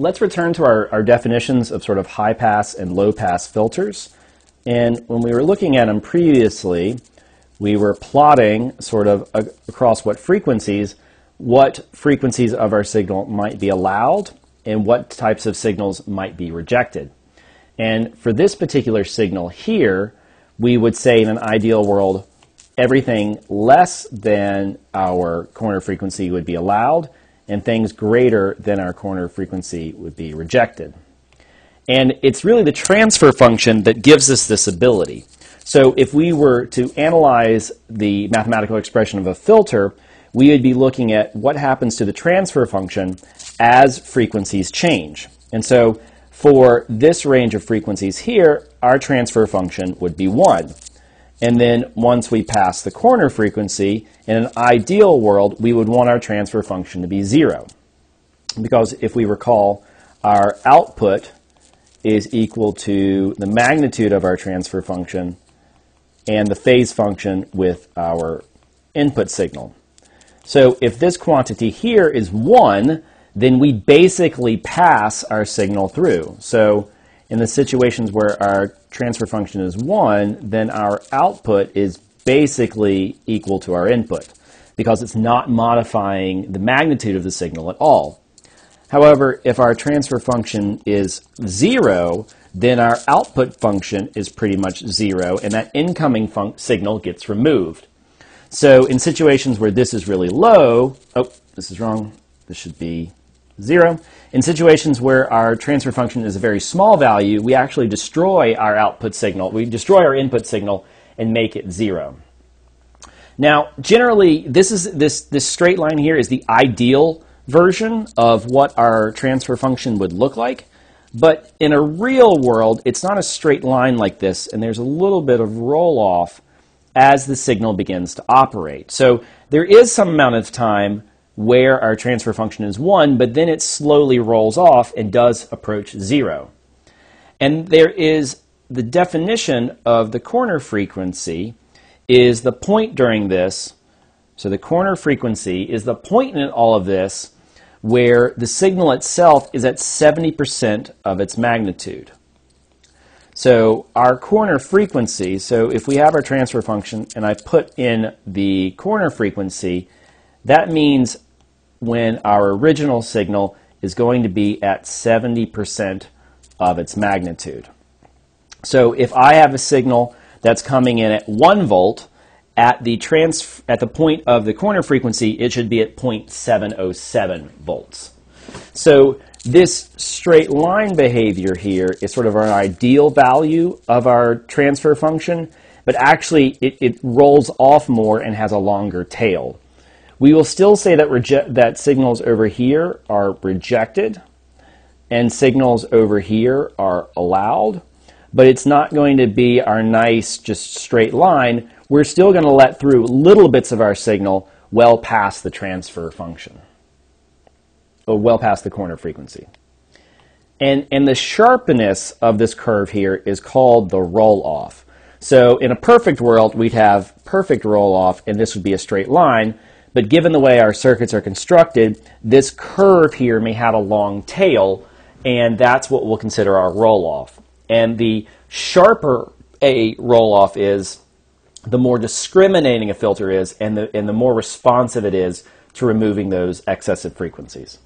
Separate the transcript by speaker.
Speaker 1: let's return to our, our definitions of sort of high pass and low pass filters. And when we were looking at them previously, we were plotting sort of a, across what frequencies, what frequencies of our signal might be allowed and what types of signals might be rejected. And for this particular signal here, we would say in an ideal world, everything less than our corner frequency would be allowed, and things greater than our corner frequency would be rejected. And it's really the transfer function that gives us this ability. So if we were to analyze the mathematical expression of a filter, we would be looking at what happens to the transfer function as frequencies change. And so for this range of frequencies here, our transfer function would be 1. And then once we pass the corner frequency, in an ideal world, we would want our transfer function to be 0. Because if we recall, our output is equal to the magnitude of our transfer function and the phase function with our input signal. So if this quantity here is 1, then we basically pass our signal through. So in the situations where our transfer function is 1, then our output is basically equal to our input because it's not modifying the magnitude of the signal at all. However, if our transfer function is 0, then our output function is pretty much 0, and that incoming signal gets removed. So in situations where this is really low, oh, this is wrong. This should be 0. In situations where our transfer function is a very small value, we actually destroy our output signal. We destroy our input signal and make it 0. Now, generally, this, is, this, this straight line here is the ideal version of what our transfer function would look like. But in a real world, it's not a straight line like this, and there's a little bit of roll off as the signal begins to operate. So there is some amount of time where our transfer function is 1, but then it slowly rolls off and does approach 0. And there is the definition of the corner frequency is the point during this. So the corner frequency is the point in all of this where the signal itself is at 70% of its magnitude. So our corner frequency, so if we have our transfer function and I put in the corner frequency, that means when our original signal is going to be at 70% of its magnitude. So if I have a signal that's coming in at 1 volt, at the, trans at the point of the corner frequency, it should be at 0.707 volts. So this straight line behavior here is sort of our ideal value of our transfer function, but actually it, it rolls off more and has a longer tail. We will still say that, that signals over here are rejected and signals over here are allowed, but it's not going to be our nice just straight line. We're still going to let through little bits of our signal well past the transfer function, or well past the corner frequency. And, and the sharpness of this curve here is called the roll off. So in a perfect world, we'd have perfect roll off, and this would be a straight line. But given the way our circuits are constructed, this curve here may have a long tail, and that's what we'll consider our roll-off. And the sharper a roll-off is, the more discriminating a filter is, and the, and the more responsive it is to removing those excessive frequencies.